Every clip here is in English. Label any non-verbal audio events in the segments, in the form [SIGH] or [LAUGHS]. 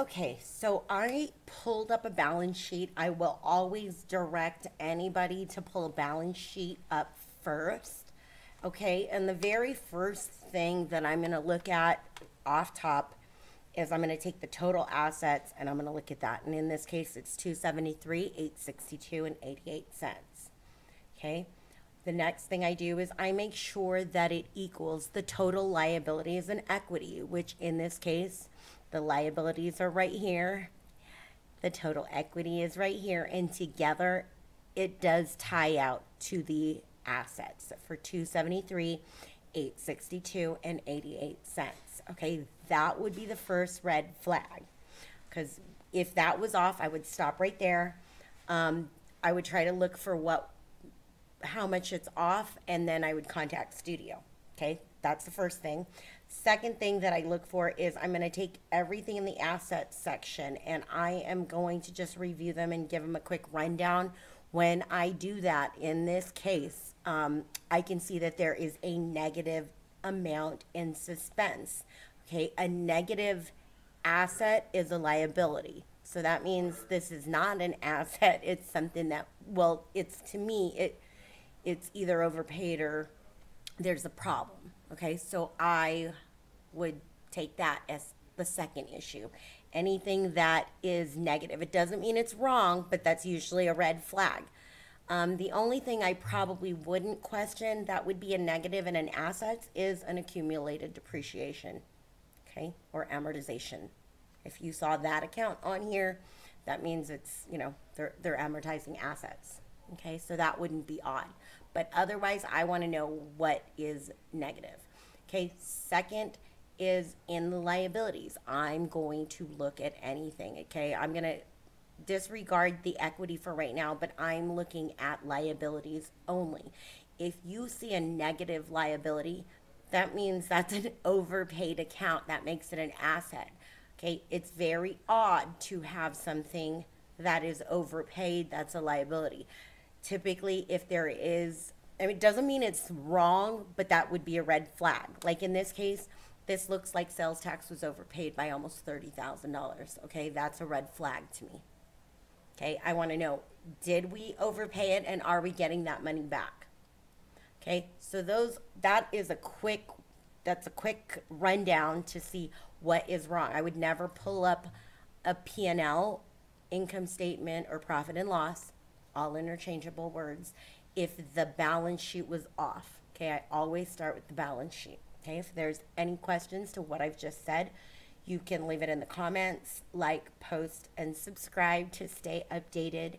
Okay, so I pulled up a balance sheet. I will always direct anybody to pull a balance sheet up first. Okay, and the very first thing that I'm gonna look at off top is I'm gonna take the total assets and I'm gonna look at that. And in this case, it's two seventy-three, eight sixty-two and eighty-eight cents. Okay, the next thing I do is I make sure that it equals the total liabilities and equity, which in this case, the liabilities are right here. The total equity is right here, and together it does tie out to the assets for two seventy-three, eight sixty-two, and eighty-eight cents. Okay, that would be the first red flag. Because if that was off, I would stop right there. Um, I would try to look for what how much it's off, and then I would contact studio. Okay, that's the first thing. Second thing that I look for is I'm going to take everything in the assets section and I am going to just review them and give them a quick rundown. When I do that, in this case, um, I can see that there is a negative amount in suspense. Okay, a negative asset is a liability. So that means this is not an [LAUGHS] asset. It's something that, well, it's to me, it it's either overpaid or there's a problem. Okay, so I would take that as the second issue. Anything that is negative, it doesn't mean it's wrong, but that's usually a red flag. Um, the only thing I probably wouldn't question that would be a negative in an assets is an accumulated depreciation, okay, or amortization. If you saw that account on here, that means it's, you know, they're, they're amortizing assets. Okay, so that wouldn't be odd. But otherwise, I want to know what is negative. Okay, second is in the liabilities. I'm going to look at anything. Okay, I'm going to disregard the equity for right now, but I'm looking at liabilities only. If you see a negative liability, that means that's an [LAUGHS] overpaid account. That makes it an asset. Okay, it's very odd to have something that is overpaid that's a liability. Typically, if there is, I mean, it doesn't mean it's wrong, but that would be a red flag. Like in this case, this looks like sales tax was overpaid by almost $30,000. Okay, that's a red flag to me. Okay, I want to know did we overpay it and are we getting that money back? Okay, so those that is a quick that's a quick rundown to see what is wrong. I would never pull up a P&L, income statement or profit and loss, all interchangeable words, if the balance sheet was off. Okay, I always start with the balance sheet. Okay, if there's any questions to what I've just said, you can leave it in the comments, like, post, and subscribe to stay updated.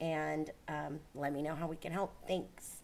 And um, let me know how we can help. Thanks.